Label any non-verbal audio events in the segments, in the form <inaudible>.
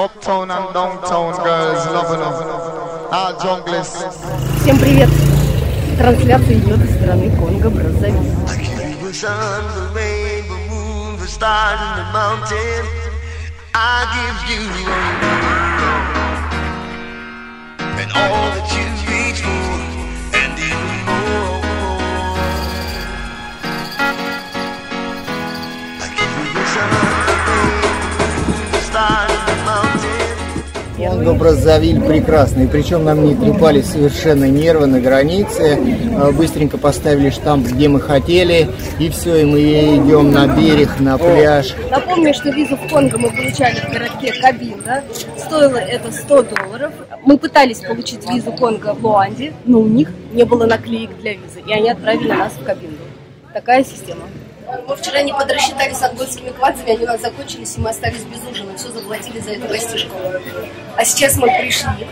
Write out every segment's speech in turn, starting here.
Uptown and downtown girls loving them. All junglers. Всем привет! Трансляция идет из страны Конго, Браззавиль. I give you the sun, the rain, the Конго Браззавиль прекрасный, причем нам не трепали совершенно нервы на границе, А, быстренько поставили штамп, где мы хотели, и все, и мы идем на берег, на пляж. Напомню, что визу в Конго мы получали в городке Кабинда. Стоило это 100 долларов. Мы пытались получить визу Конго в Луанде, но у них не было наклеек для визы, и они отправили нас в Кабинду. Такая система. Мы вчера не подрасчитались с ангольскими квадзами, они у нас закончились, и мы остались без ужина. Все заплатили за эту гостишку. А сейчас мы пришли.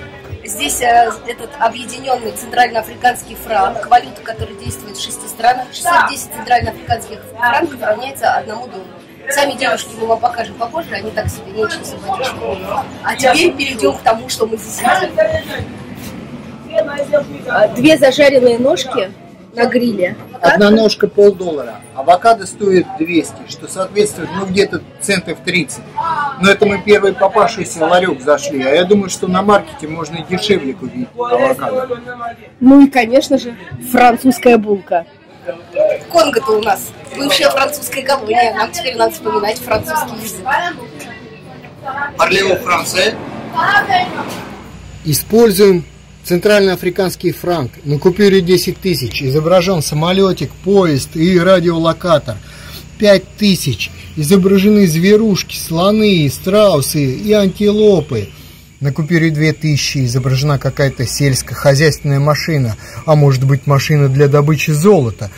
Здесь э, этот объединенный центральноафриканский франк, валюта, которая действует в шести странах, 610 центральноафриканских франков равняется одному доллару. Сами девушки мы вам покажем попозже, они так себе не очень симпатичные. А теперь перейдем к тому, что мы здесь видим. Две зажаренные ножки на гриле. Одна ножка полдоллара, авокадо стоит 200, что соответствует, ну, где-то центов 30. Но это мы первый попавшийся ларек зашли, а я думаю, что на маркете можно и дешевле купить авокадо. Ну и, конечно же, французская булка. Конго-то у нас бывшая французская колония. Нам теперь надо вспоминать французский язык. Орлево Франция. Используем центральноафриканский франк. На купюре 10 тысяч изображен самолетик, поезд и радиолокатор. 5 тысяч. Изображены зверушки, слоны, страусы и антилопы. На купюре 2000 изображена какая-то сельскохозяйственная машина, а может быть машина для добычи золота.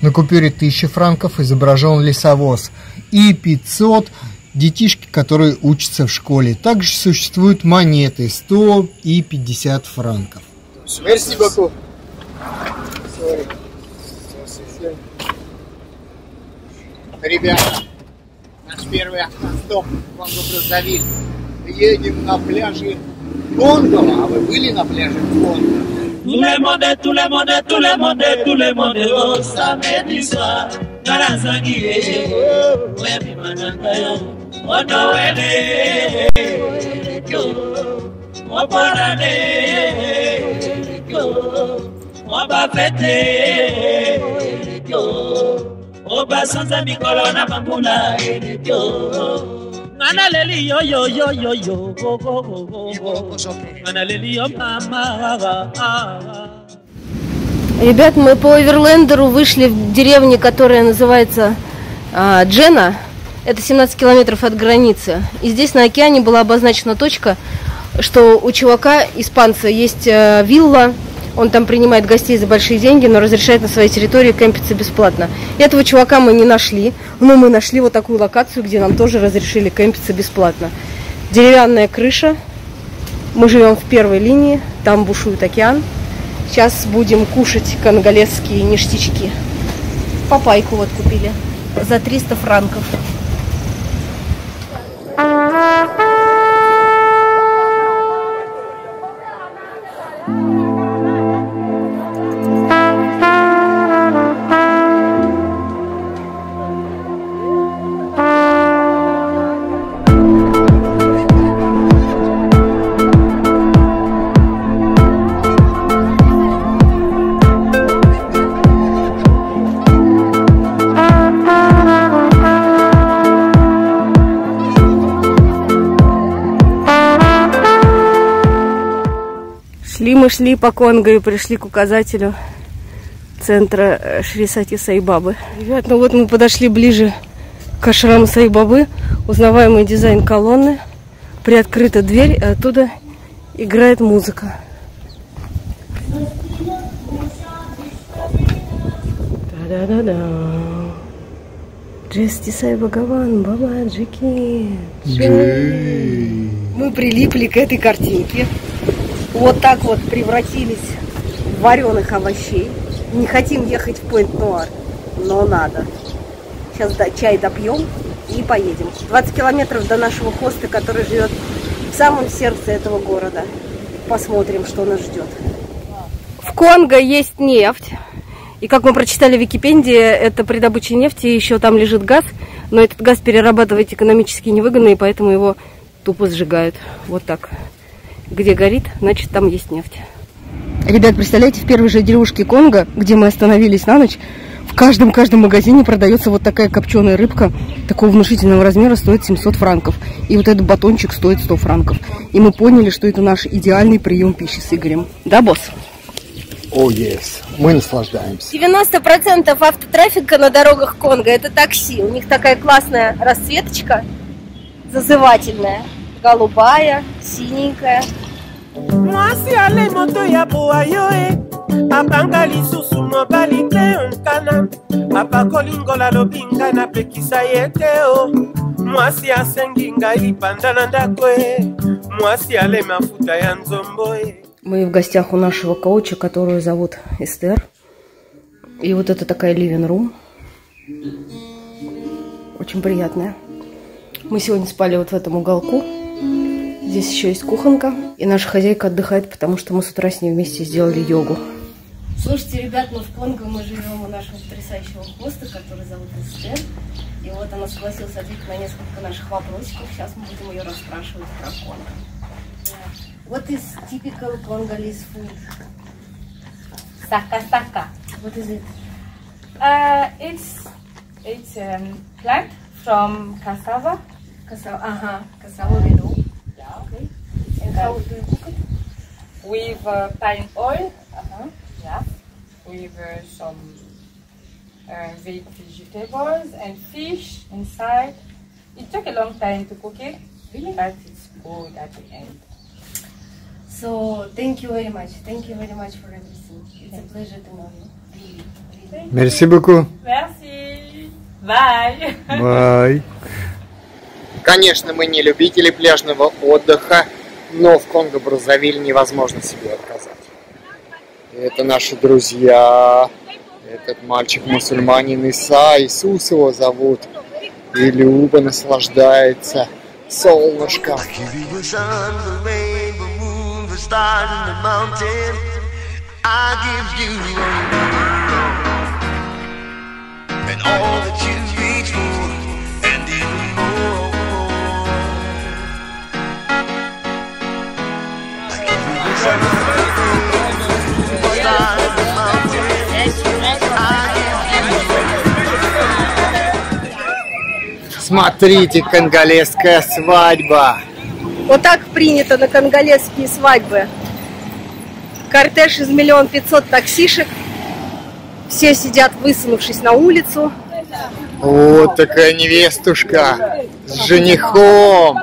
На купюре 1000 франков изображен лесовоз. И 500 детишки, которые учатся в школе. Также существуют монеты 100 и 50 франков. Merci beaucoup. Ребята, наш первый автостоп в Конго-Браззавиль. Едем на пляже Конго, а вы были на пляже Конго? Tout le monde, tout le monde, tout le monde, tout le monde, oh, samedi soir, Narazangi, Webi Manangayo, Odowele, Yo, Oborane, Yo, Obafete, Yo, Obasanza Mikolo na Mambula, Yo, Ngana leli yo yo yo yo yo go go go go go Ngana leli yo mama Ребят, мы по Оверлендеру вышли в деревне, которая называется а, Джена. Это 17 километров от границы. И здесь на океане была обозначена точка, что у чувака, испанца, есть э, вилла. Он там принимает гостей за большие деньги, но разрешает на своей территории кемпиться бесплатно. Этого чувака мы не нашли, но мы нашли вот такую локацию, где нам тоже разрешили кемпиться бесплатно. Деревянная крыша. Мы живем в первой линии, там бушует океан. Сейчас будем кушать конголезские ништячки. Папайку вот купили за 300 франков. Uh-huh. Шли мы шли по Конго и пришли к указателю центра э, Шри Сати Сайбабы. Ребят, ну вот мы подошли ближе к ашраму Сайбабы. Узнаваемый дизайн колонны. Приоткрыта дверь, и оттуда играет музыка. Да-да-да-да. Джести Сай Бхагаван, Бабаджики. Мы прилипли к этой картинке. Вот так вот превратились в вареных овощей. Не хотим ехать в Пойнт Нуар, но надо. Сейчас да, чай допьем и поедем. 20 километров до нашего хоста, который живет в самом сердце этого города. Посмотрим, что нас ждет. В Конго есть нефть. И как мы прочитали в Википедии, это при добыче нефти еще там лежит газ, но этот газ перерабатывать экономически невыгодно, и поэтому его тупо сжигают. Вот так. Где горит, значит там есть нефть. Ребят, представляете, в первой же деревушке Конго, где мы остановились на ночь, в каждом каждом магазине продается вот такая копченая рыбка такого внушительного размера стоит 700 франков. И вот этот батончик стоит 100 франков. И мы поняли, что это наш идеальный прием пищи с Игорем. Да, босс? О, oh, yes. Мы наслаждаемся. 90% автотрафика на дорогах Конго это такси. У них такая классная расцветочка, зазывательная. Голубая, синенькая. mwasi ale moto ya bowa yo e abanga lisusu mobali te nkana apakoli ngola alobi ngai napekisa ye te o mwasi asengi ngai lipanda na ndako e mwasi ale mafuta ya nzombo e Мы в гостях у нашего коуча, которую зовут Эстер. И вот это такая living room. Очень приятная. Мы сегодня спали вот в этом уголку. Здесь еще есть кухонка. И наша хозяйка отдыхает, потому что мы с утра с ней вместе сделали йогу. Слушайте, ребят, ну в Конго мы живем у нашего потрясающего хоста, который зовут Эстер. И вот она согласилась ответить на несколько наших вопросиков. Сейчас мы будем ее расспрашивать про Конго. What is typical Congolese food? Saka saka. What is it? Uh, it's it's um, plant from cassava. Cassava. Uh-huh. Cassava. Yeah. Okay. And how do you cook it? With uh, oil. Uh-huh. Yeah. With uh, some uh, vegetables and fish inside. It took a long time to cook it, really? but it's good at the end. So thank you very much. Thank you very much for everything. It's a pleasure to know you. Merci beaucoup. Merci. Bye. <laughs> Bye. Конечно, мы не любители пляжного отдыха, но в Конго-Браззавиль невозможно себе отказать. Это наши друзья. Этот мальчик-мусульманин Иса, Иисус его зовут. И Люба наслаждается солнышком. And all that you Смотрите, конголезская свадьба. Вот так принято на конголезские свадьбы. Кортеж из миллион пятьсот таксишек. Все сидят, высунувшись на улицу. Вот такая невестушка с женихом.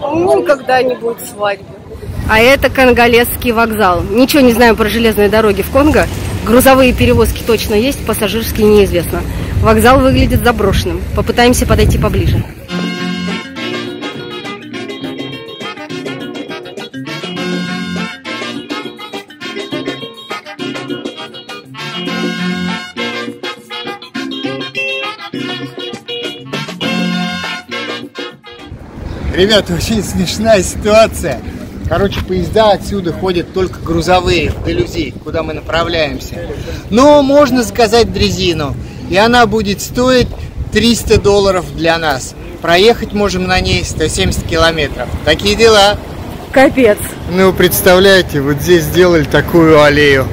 Ну, будет свадьбы. А это конголезский вокзал. Ничего не знаю про железные дороги в Конго. Грузовые перевозки точно есть, пассажирские неизвестно. Вокзал выглядит заброшенным. Попытаемся подойти поближе. Ребята, очень смешная ситуация. Короче, поезда отсюда ходят только грузовые в Галюзи, куда мы направляемся. Но можно заказать дрезину, и она будет стоить 300 долларов для нас. Проехать можем на ней 170 километров. Такие дела. Капец. Ну, представляете, вот здесь сделали такую аллею.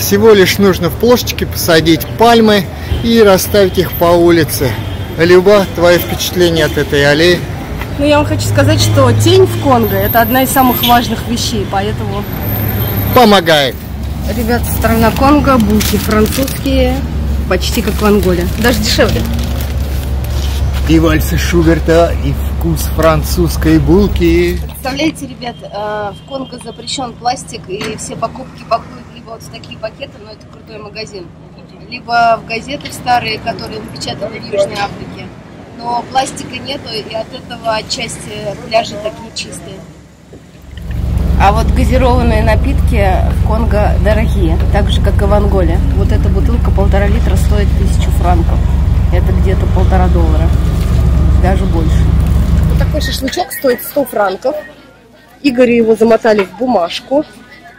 Всего лишь нужно в плошечке посадить пальмы и расставить их по улице. Люба, твои впечатления от этой аллеи? Ну, я вам хочу сказать, что тень в Конго – это одна из самых важных вещей, поэтому... Помогает. Ребят, страна Конго, булки французские, почти как в Анголе. Даже дешевле. И вальсы Шуберта, и вкус французской булки. Представляете, ребят, э, в Конго запрещен пластик, и все покупки пакуют либо вот в такие пакеты, но это крутой магазин, либо в газеты старые, которые напечатаны в Южной Африке. Но пластика нету, и от этого отчасти пляжи такие чистые. А вот газированные напитки в Конго дорогие, так же, как и в Анголе. Вот эта бутылка полтора литра стоит тысячу франков. Это где-то полтора доллара, даже больше. Вот такой шашлычок стоит 100 франков. Игорь его замотали в бумажку.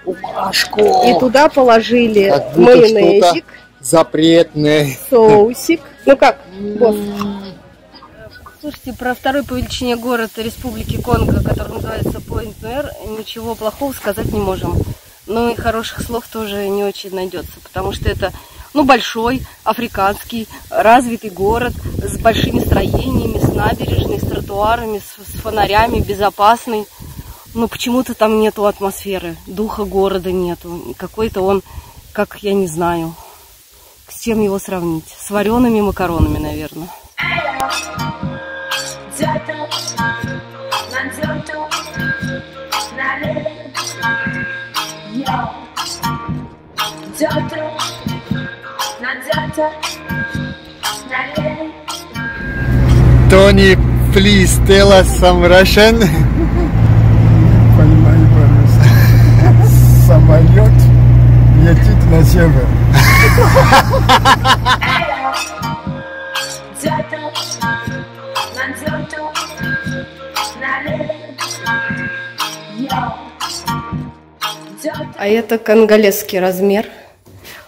Бумажку. И туда положили майонезик, Запретное. соусик. Ну как, босс? Слушайте, про второй по величине город Республики Конго, который называется Пойнт-Нуэр, ничего плохого сказать не можем. Ну и хороших слов тоже не очень найдется, потому что это ну, большой, африканский, развитый город с большими строениями, с набережной, с тротуарами, с, с фонарями, безопасный. Но почему-то там нету атмосферы, духа города нету. Какой-то он, как я не знаю, с чем его сравнить. С вареными макаронами, наверное. Тони, please tell us some Russian. Понимаю по-русски. Самолет летит на север. <laughs> А это конголезский размер.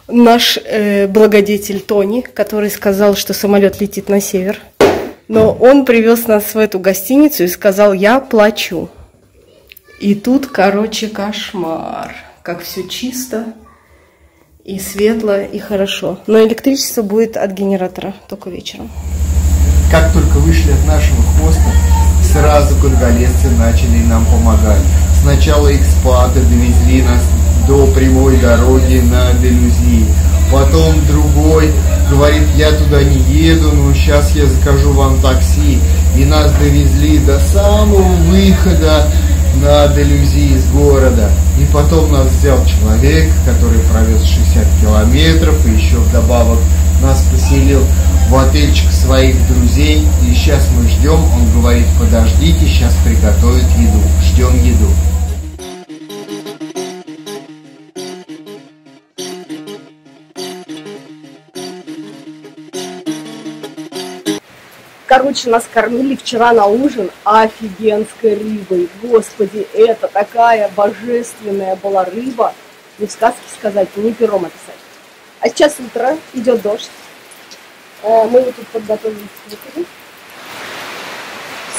Наш э, благодетель Тони, который сказал, что самолет летит на север. Но он привез нас в эту гостиницу и сказал, я плачу. И тут, короче, кошмар. Как все чисто и светло, и хорошо. Но электричество будет от генератора только вечером. Как только вышли от нашего хвоста, сразу конголезцы начали нам помогать. Сначала экспаты довезли нас до прямой дороги на Делюзи. Потом другой говорит, я туда не еду, но сейчас я закажу вам такси. И нас довезли до самого выхода на Делюзи из города. И потом нас взял человек, который провез 60 километров и еще вдобавок нас поселил в отельчик своих друзей. И сейчас мы ждем, он говорит, подождите, сейчас приготовят еду. Ждем еду. Короче, нас кормили вчера на ужин офигенской рыбой. Господи, это такая божественная была рыба. Не в сказке сказать, не пером описать. А сейчас утро, идет дождь. Э, Мы вот тут выходу.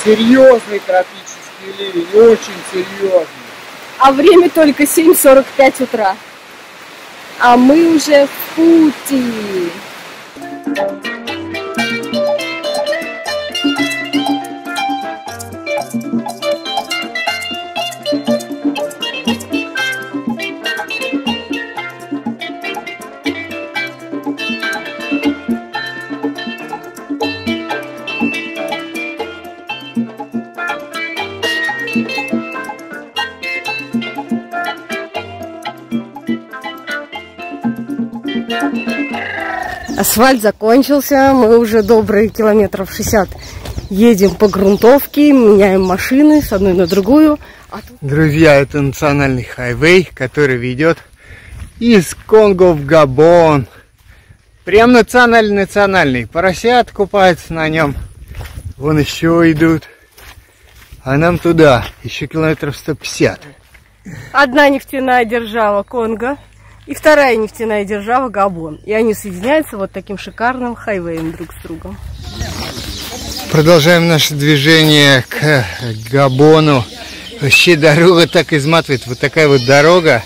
Серьезный тропический ливень, очень серьезный. А время только 7.45 утра. А мы уже в пути. Асфальт закончился, мы уже добрые километров 60 едем по грунтовке, меняем машины с одной на другую. А тут Друзья, это национальный хайвей, который ведет из Конго в Габон. Прям национальный-национальный. Поросят купаются на нем. Вон еще идут. А нам туда, еще километров 150. одна нефтяная держава Конго и вторая нефтяная держава Габон. И они соединяются вот таким шикарным хайвеем друг с другом. Продолжаем наше движение к Габону. Вообще дорога так изматывает. Вот такая вот дорога.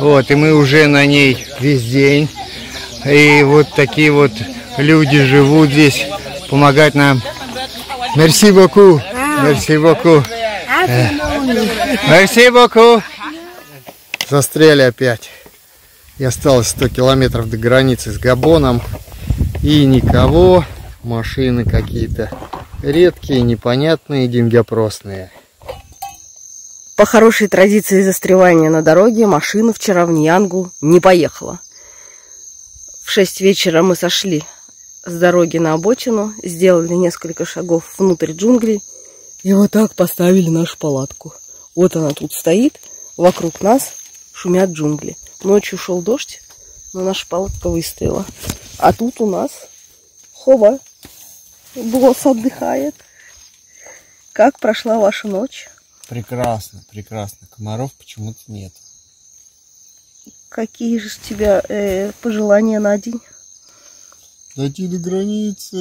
Вот, и мы уже на ней весь день. И вот такие вот люди живут здесь, помогать нам. Мерси боку. Мерси боку. Мерси боку. Застряли опять. И осталось 100 километров до границы с Габоном. И никого. Машины какие-то редкие, непонятные, деньгопросные. По хорошей традиции застревания на дороге машина вчера в Ньянгу не поехала. В 6 вечера мы сошли с дороги на обочину, сделали несколько шагов внутрь джунглей и вот так поставили нашу палатку. Вот она тут стоит, Вокруг нас шумят джунгли. Ночью шел дождь, но наша палатка выстояла. А тут у нас хова. Босс отдыхает. Как прошла ваша ночь? Прекрасно, прекрасно. Комаров почему-то нет. Какие же у тебя э, пожелания на день? Дойти до границы.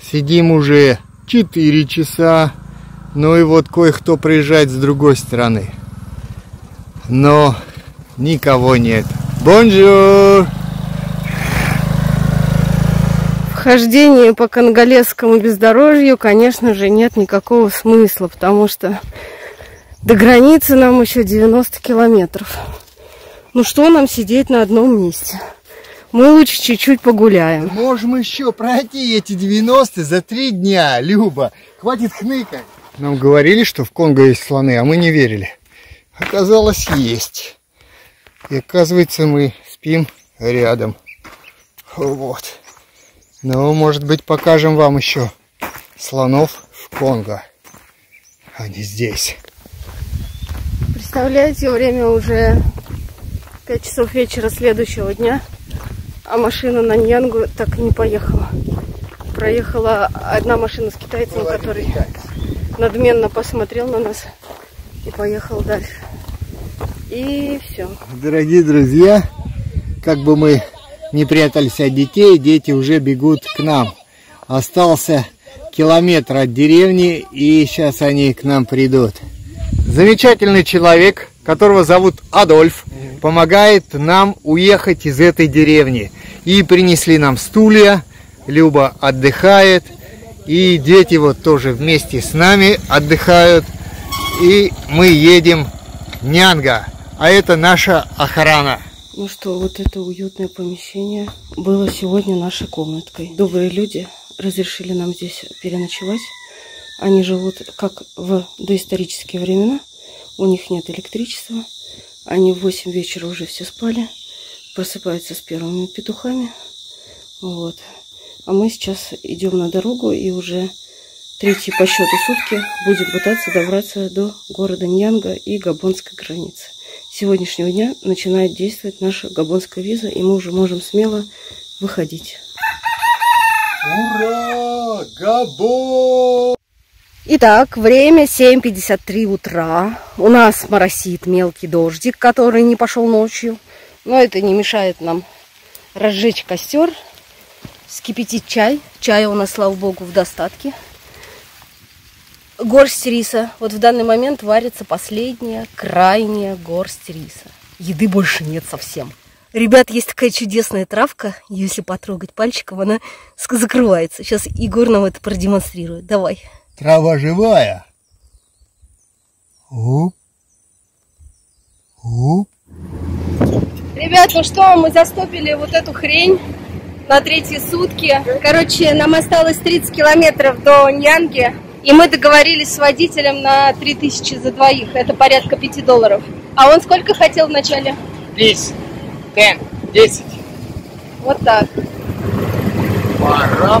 Сидим уже 4 часа. Ну и вот кое-кто приезжает с другой стороны. Но никого нет. Bonjour! В хождении по конголезскому бездорожью, конечно же, нет никакого смысла, потому что до границы нам еще 90 километров. Ну что нам сидеть на одном месте? Мы лучше чуть-чуть погуляем. Можем еще пройти эти 90 за три дня, Люба. Хватит хныкать. Нам говорили, что в Конго есть слоны, а мы не верили. Оказалось, есть. И оказывается, мы спим рядом. Вот. Ну, может быть, покажем вам еще слонов в Конго. Они здесь. Представляете, время уже 5 часов вечера следующего дня, а машина на Ньянгу так и не поехала. Проехала одна машина с китайцем, который надменно посмотрел на нас и поехал дальше. И все. Дорогие друзья, как бы мы не прятались от детей, дети уже бегут к нам. Остался километр от деревни, и сейчас они к нам придут. Замечательный человек, которого зовут Адольф, помогает нам уехать из этой деревни. И принесли нам стулья, Люба отдыхает, и дети вот тоже вместе с нами отдыхают. И мы едем в Нянга, а это наша охрана. Ну что, вот это уютное помещение было сегодня нашей комнаткой. Добрые люди разрешили нам здесь переночевать. Они живут как в доисторические времена. У них нет электричества. Они в 8 вечера уже все спали. Просыпаются с первыми петухами. Вот. А мы сейчас идем на дорогу и уже третьи по счету сутки будем пытаться добраться до города Ньянга и габонской границы. С сегодняшнего дня начинает действовать наша габонская виза, и мы уже можем смело выходить. Ура! Габон! Итак, время 7.53 утра. У нас моросит мелкий дождик, который не пошел ночью. Но это не мешает нам разжечь костер, скипятить чай. Чая у нас, слава богу, в достатке. Горсть риса. Вот в данный момент варится последняя, крайняя горсть риса. Еды больше нет совсем. Ребят, есть такая чудесная травка. Если потрогать пальчиком, она закрывается. Сейчас Егор нам это продемонстрирует. Давай. Трава живая. Уп. Уп. Ребят, ну что, мы застопили вот эту хрень на третьи сутки. Короче, нам осталось 30 километров до Ньянги. И мы договорились с водителем на 3000 за двоих. Это порядка 5 долларов. А он сколько хотел вначале? 10, 10, 10. Вот так. Пора,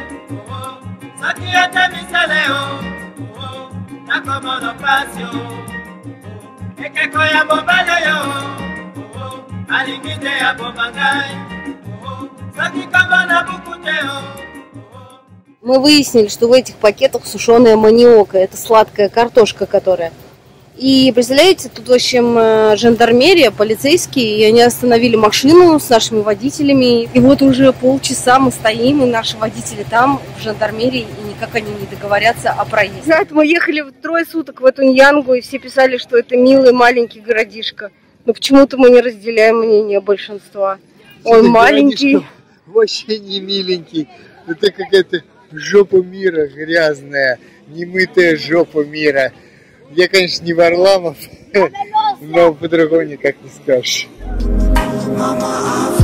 alingi te aboma ngai, soki kombo na buku te o. Мы выяснили, что в этих пакетах сушеная маниока. Это сладкая картошка, которая. И представляете, тут, в общем, э, жандармерия, полицейские, и они остановили машину с нашими водителями. И вот уже полчаса мы стоим, и наши водители там, в жандармерии, и никак они не договорятся о проезде. Знаете, мы ехали трое суток в эту Ньянгу, и все писали, что это милый маленький городишко. Но почему-то мы не разделяем мнение большинства. Он Ты маленький. говоришь, Вообще не миленький. Это какая-то жопа мира грязная, немытая жопа мира. Я, конечно, не Варламов, <laughs> но по-другому никак не скажешь. Ты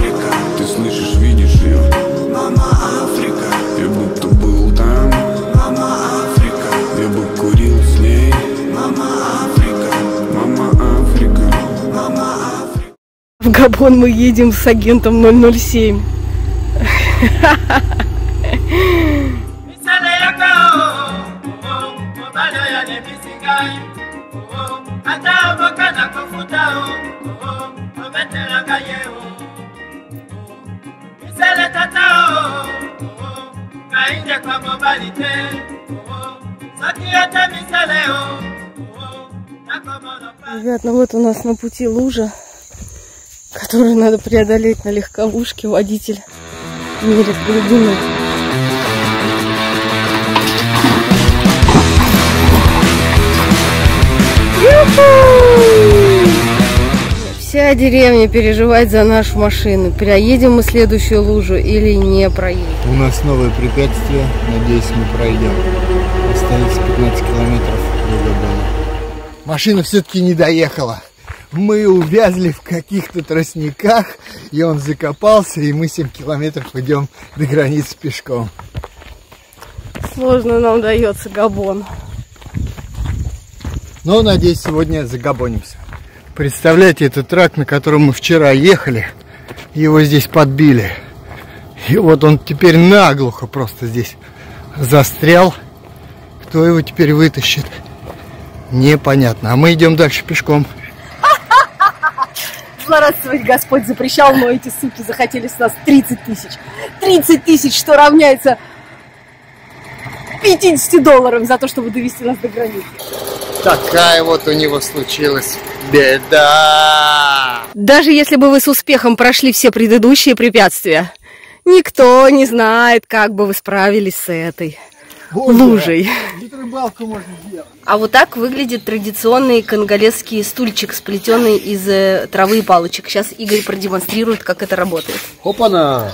mobali te soki ata misala yo nakomona Ребят, ну вот у нас на пути лужа, которую надо преодолеть на легковушке. Водитель мерит глубину. Вся деревня переживает за нашу машину. Проедем мы следующую лужу или не проедем. У нас новое препятствие. Надеюсь, мы пройдем. Остается 15 километров до Габона. Машина все-таки не доехала. Мы увязли в каких-то тростниках, и он закопался, и мы 7 километров идем до границы пешком. Сложно нам дается Габон. Но, надеюсь, сегодня загабонимся. Представляете, этот трак, на котором мы вчера ехали, его здесь подбили. И вот он теперь наглухо просто здесь застрял. Кто его теперь вытащит? Непонятно. А мы идем дальше пешком. Злорадствовать Господь запрещал, но эти суки захотели с нас 30 тысяч. 30 тысяч, что равняется 50 долларов за то, чтобы довести нас до границы. Такая вот у него случилась беда. Даже если бы вы с успехом прошли все предыдущие препятствия, никто не знает, как бы вы справились с этой лужей. А вот так выглядит традиционный конголезский стульчик, сплетенный из э, травы и палочек. Сейчас Игорь продемонстрирует, как это работает. Опа-на!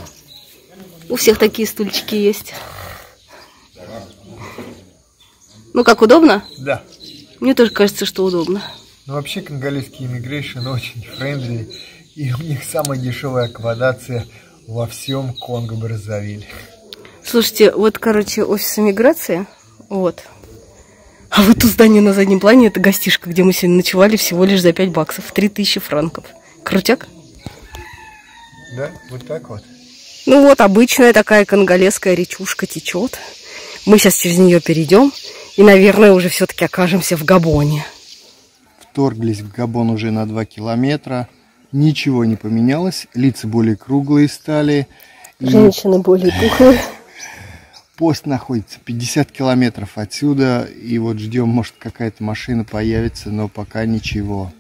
У всех такие стульчики есть. Ну как, удобно? Да. Мне тоже кажется, что удобно. Но вообще конголезский immigration очень friendly. И у них самая дешевая аккомодация во всем Конго-Браззавиле. Слушайте, вот, короче, офис иммиграции. Вот. А вот то здание на заднем плане, это гостишка, где мы сегодня ночевали всего лишь за 5 баксов. 3000 франков. Крутяк? Да, вот так вот. Ну вот, обычная такая конголезская речушка течет. Мы сейчас через нее перейдем. И, наверное, уже все-таки окажемся в Габоне. Вторглись в Габон уже на 2 километра. Ничего не поменялось. Лица более круглые стали. И Женщины более пухлые. Пост находится 50 километров отсюда. И вот ждем, может какая-то машина появится, но пока ничего.